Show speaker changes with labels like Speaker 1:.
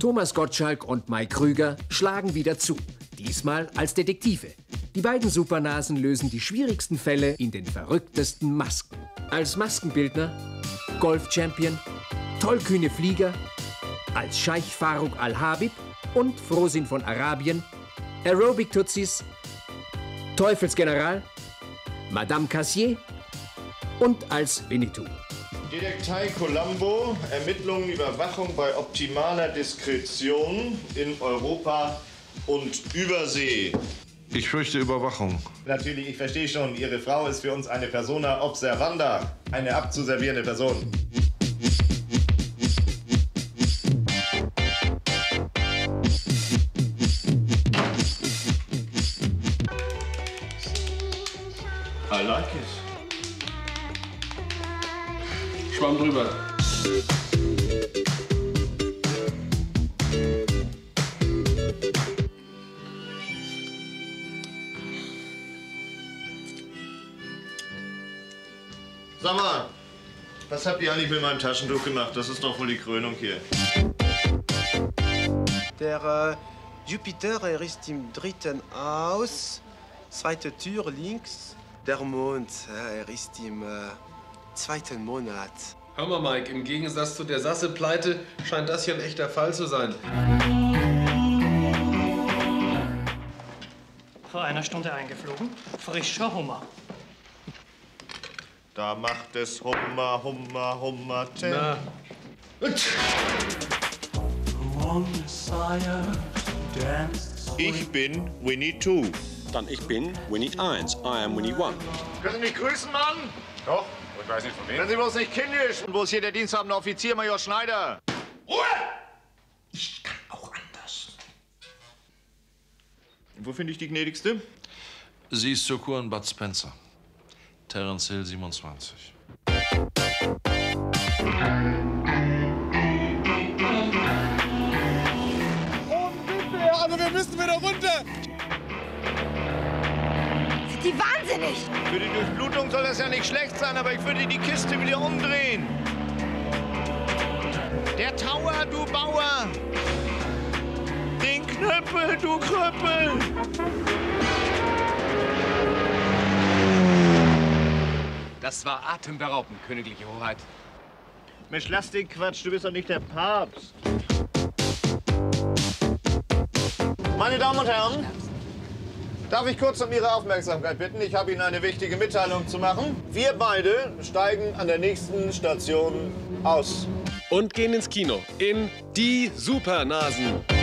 Speaker 1: Thomas Gottschalk und Mike Krüger schlagen wieder zu. Diesmal als Detektive. Die beiden Supernasen lösen die schwierigsten Fälle in den verrücktesten Masken. Als Maskenbildner, Golf-Champion, tollkühne Flieger, als Scheich Faruk Al-Habib und Frosin von Arabien, Aerobic-Tutsis, Teufelsgeneral, Madame Cassier und als Winnetou.
Speaker 2: Detektei Colombo, Ermittlungen, Überwachung bei optimaler Diskretion in Europa und Übersee.
Speaker 3: Ich fürchte Überwachung.
Speaker 2: Natürlich, ich verstehe schon, Ihre Frau ist für uns eine Persona observanda, eine abzuservierende Person. I like it.
Speaker 4: Schwamm drüber.
Speaker 2: Sag mal, was habt ihr eigentlich mit meinem Taschentuch gemacht? Das ist doch wohl die Krönung hier.
Speaker 5: Der äh, Jupiter, er ist im dritten Haus. Zweite Tür links. Der Mond, äh, er ist im äh, zweiten Monat.
Speaker 4: Hör mal, Mike, im Gegensatz zu der Sasse-Pleite scheint das hier ein echter Fall zu sein.
Speaker 6: Vor einer Stunde eingeflogen. Frischer Hummer.
Speaker 2: Da macht es Hummer, Hummer, Hummer, ten.
Speaker 4: Na,
Speaker 2: Ich bin Winnie Two.
Speaker 7: Dann ich bin Winnie 1. I am Winnie 1.
Speaker 2: Können Sie mich grüßen, Mann?
Speaker 8: Doch, weiß nicht von wem.
Speaker 2: Wenn Sie bloß nicht kindisch. Wo ist hier der diensthabende Offizier, Major Schneider?
Speaker 8: Ruhe! Ich kann auch anders.
Speaker 2: Wo finde ich die gnädigste?
Speaker 3: Sie ist zur Kur in Bud Spencer. Terence Hill 27.
Speaker 9: Also wir müssen wieder runter.
Speaker 10: Sind die wahnsinnig?
Speaker 2: Für die Durchblutung soll das ja nicht schlecht sein, aber ich würde die Kiste wieder umdrehen. Der Tower, du Bauer. Den Knöppel, du Kröppel.
Speaker 1: Das war atemberaubend, königliche Hoheit.
Speaker 2: Mensch, lass den Quatsch, du bist doch nicht der Papst. Meine Damen und Herren, darf ich kurz um Ihre Aufmerksamkeit bitten? Ich habe Ihnen eine wichtige Mitteilung zu machen. Wir beide steigen an der nächsten Station aus.
Speaker 4: und gehen ins Kino in Die Supernasen.